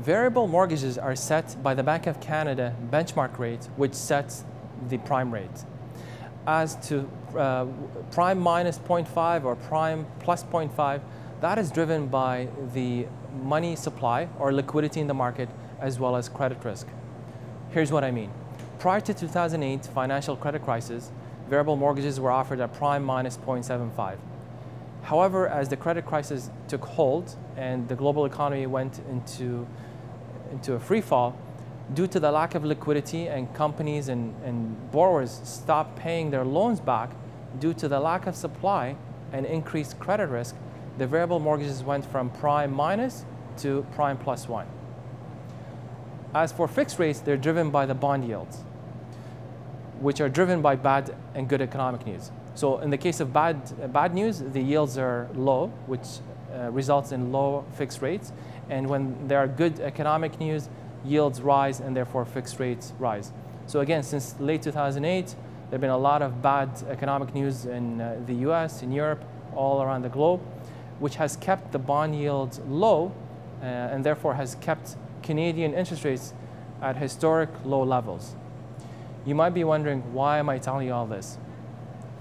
Variable mortgages are set by the Bank of Canada benchmark rate, which sets the prime rate. As to uh, prime minus 0.5 or prime plus 0.5, that is driven by the money supply or liquidity in the market as well as credit risk. Here's what I mean. Prior to 2008 financial credit crisis, variable mortgages were offered at prime minus 0.75. However, as the credit crisis took hold and the global economy went into, into a free fall, due to the lack of liquidity and companies and, and borrowers stopped paying their loans back due to the lack of supply and increased credit risk, the variable mortgages went from prime minus to prime plus one. As for fixed rates, they're driven by the bond yields, which are driven by bad and good economic news. So in the case of bad, bad news, the yields are low, which uh, results in low fixed rates. And when there are good economic news, yields rise and therefore fixed rates rise. So again, since late 2008, there have been a lot of bad economic news in uh, the US, in Europe, all around the globe, which has kept the bond yields low uh, and therefore has kept Canadian interest rates at historic low levels. You might be wondering, why am I telling you all this?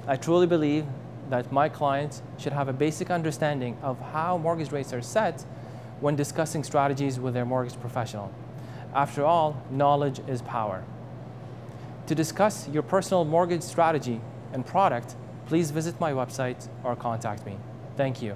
I truly believe that my clients should have a basic understanding of how mortgage rates are set when discussing strategies with their mortgage professional. After all, knowledge is power. To discuss your personal mortgage strategy and product, please visit my website or contact me. Thank you.